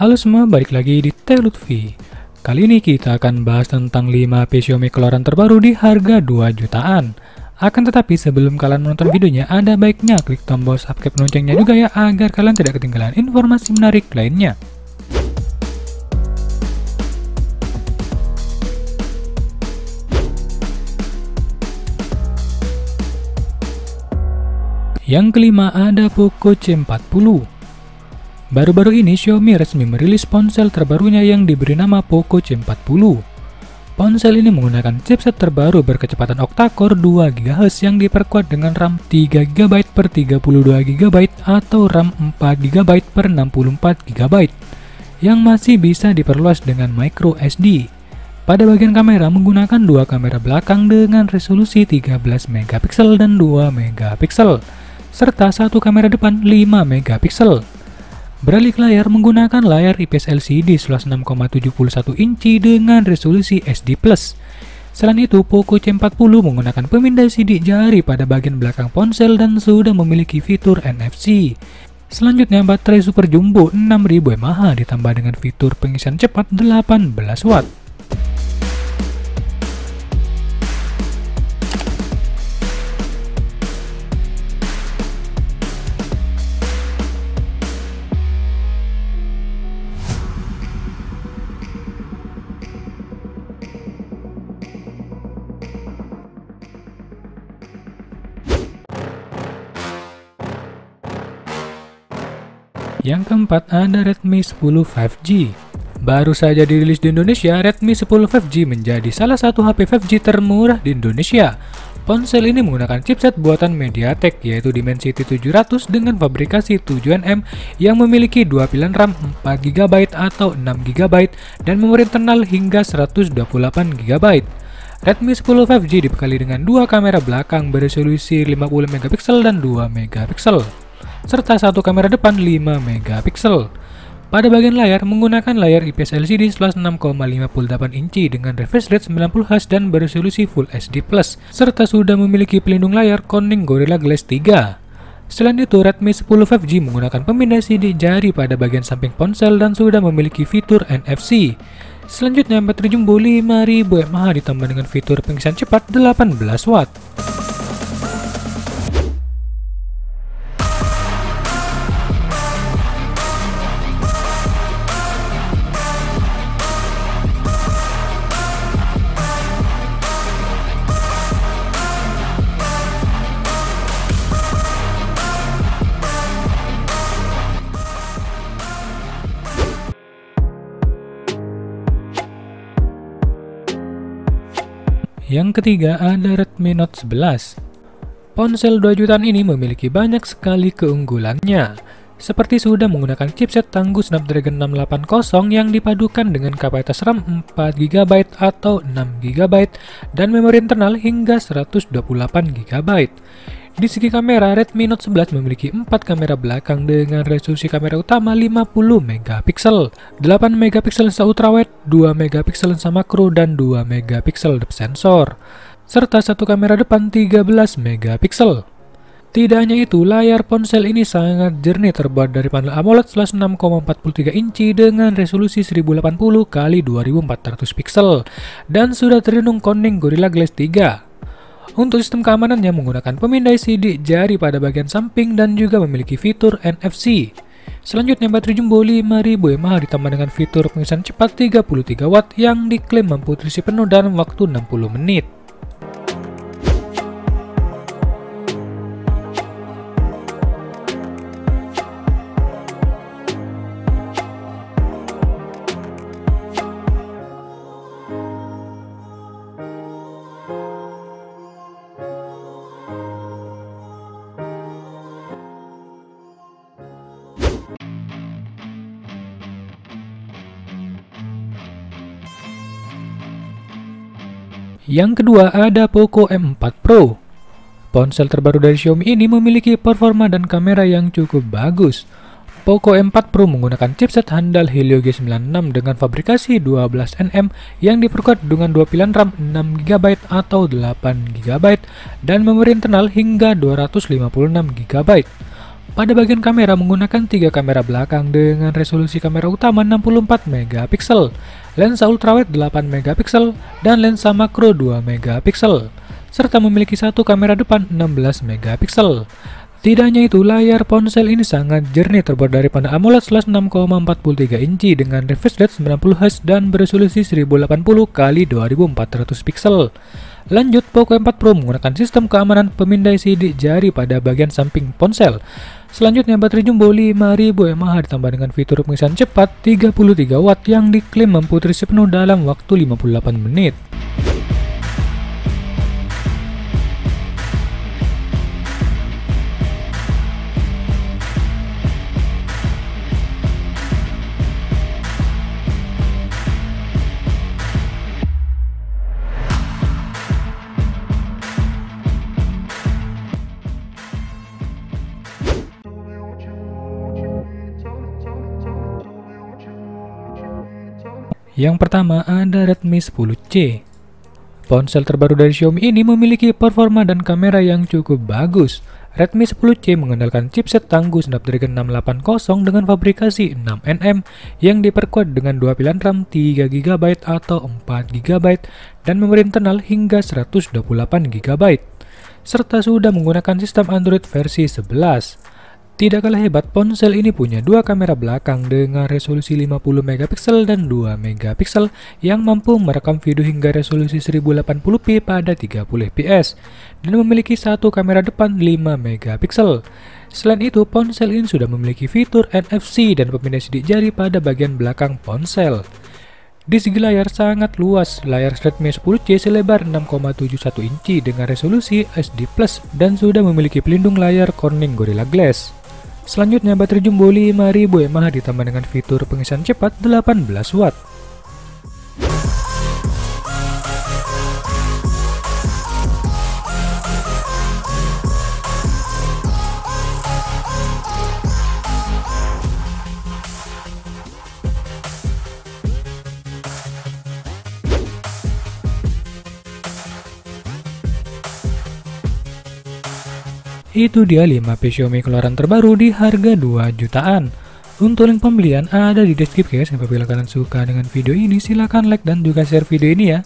Halo semua, balik lagi di Teh Lutfi. Kali ini kita akan bahas tentang 5 HP Xiaomi keluaran terbaru di harga 2 jutaan. Akan tetapi sebelum kalian menonton videonya, ada baiknya klik tombol subscribe loncengnya juga ya agar kalian tidak ketinggalan informasi menarik lainnya. Yang kelima ada Poco C40. Baru-baru ini Xiaomi resmi merilis ponsel terbarunya yang diberi nama Poco C40. Ponsel ini menggunakan chipset terbaru berkecepatan octa-core 2 GHz yang diperkuat dengan RAM 3 GB per 32 GB atau RAM 4 GB per 64 GB yang masih bisa diperluas dengan micro SD. Pada bagian kamera menggunakan dua kamera belakang dengan resolusi 13 megapiksel dan 2 megapiksel serta satu kamera depan 5 megapiksel. Beralik layar menggunakan layar IPS LCD seluas 6,71 inci dengan resolusi SD+. Selain itu, Poco C40 menggunakan pemindai sidik jari pada bagian belakang ponsel dan sudah memiliki fitur NFC. Selanjutnya, baterai Super Jumbo 6000 mAh ditambah dengan fitur pengisian cepat 18 watt. Yang keempat ada Redmi 10 5G. Baru saja dirilis di Indonesia, Redmi 10 5G menjadi salah satu HP 5G termurah di Indonesia. Ponsel ini menggunakan chipset buatan MediaTek yaitu Dimensity 700 dengan fabrikasi 7nm yang memiliki dua pilihan RAM 4GB atau 6GB dan memori internal hingga 128GB. Redmi 10 5G dibekali dengan dua kamera belakang beresolusi 50MP dan 2MP serta satu kamera depan 5 megapiksel. Pada bagian layar menggunakan layar IPS LCD seluas 6,58 inci dengan refresh rate 90Hz dan beresolusi Full HD+, serta sudah memiliki pelindung layar Corning Gorilla Glass 3. Selain itu, Redmi 10 5G menggunakan pemindah sidik jari pada bagian samping ponsel dan sudah memiliki fitur NFC. Selanjutnya, baterai jumbo 5000 mAh ditambah dengan fitur pengisian cepat 18 watt. Yang ketiga ada Redmi Note 11. Ponsel 2 jutaan ini memiliki banyak sekali keunggulannya, seperti sudah menggunakan chipset tangguh Snapdragon 680 yang dipadukan dengan kapasitas RAM 4GB atau 6GB dan memori internal hingga 128GB. Di segi kamera, Redmi Note 11 memiliki 4 kamera belakang dengan resolusi kamera utama 50 megapiksel, 8 megapiksel lensa ultrawide, 2 megapiksel lensa makro dan 2 megapiksel depth sensor, serta satu kamera depan 13 megapiksel. Tidak hanya itu, layar ponsel ini sangat jernih terbuat dari panel AMOLED seluas 6,43 inci dengan resolusi 1080 x 2400 pixel dan sudah terlindung Corning Gorilla Glass 3. Untuk sistem keamanannya menggunakan pemindai sidik jari pada bagian samping dan juga memiliki fitur NFC. Selanjutnya baterai jumbo 5000 mAh ditambah dengan fitur pengisian cepat 33 watt yang diklaim mampu terisi penuh dalam waktu 60 menit. Yang kedua ada Poco M4 Pro. Ponsel terbaru dari Xiaomi ini memiliki performa dan kamera yang cukup bagus. Poco M4 Pro menggunakan chipset handal Helio G96 dengan fabrikasi 12nm yang diperkuat dengan dua pilihan RAM 6GB atau 8GB dan memori internal hingga 256GB. Pada bagian kamera menggunakan tiga kamera belakang dengan resolusi kamera utama 64 megapiksel, lensa ultrawide 8 megapiksel, dan lensa makro 2 megapiksel, serta memiliki satu kamera depan 16 megapiksel. Tidak hanya itu, layar ponsel ini sangat jernih terbuat dari panel AMOLED slash 6,43 inci dengan refresh rate 90Hz dan beresolusi 1080 x 2400 pixel. Lanjut, Poco M4 Pro menggunakan sistem keamanan pemindai sidik jari pada bagian samping ponsel. Selanjutnya, baterai jumbo 5000 mAh ditambah dengan fitur pengisian cepat 33 watt yang diklaim mampu terisi penuh dalam waktu 58 menit. Yang pertama ada Redmi 10C. Ponsel terbaru dari Xiaomi ini memiliki performa dan kamera yang cukup bagus. Redmi 10C mengandalkan chipset tangguh Snapdragon 680 dengan fabrikasi 6nm yang diperkuat dengan dua pilihan RAM 3GB atau 4GB dan memori internal hingga 128GB serta sudah menggunakan sistem Android versi 11. Tidak kalah hebat, ponsel ini punya dua kamera belakang dengan resolusi 50 megapiksel dan 2 megapiksel yang mampu merekam video hingga resolusi 1080p pada 30 fps dan memiliki satu kamera depan 5 megapiksel. Selain itu, ponsel ini sudah memiliki fitur NFC dan pemindai sidik jari pada bagian belakang ponsel. Di segi layar sangat luas, layar Redmi 10C selebar 6,71 inci dengan resolusi SD+, dan sudah memiliki pelindung layar Corning Gorilla Glass. Selanjutnya baterai jumbo 5000 mAh ditambah dengan fitur pengisian cepat 18 watt. Itu dia 5 HP Xiaomi keluaran terbaru di harga 2 jutaan. Untuk link pembelian ada di deskripsi guys. Apabila kalian suka dengan video ini silahkan like dan juga share video ini ya.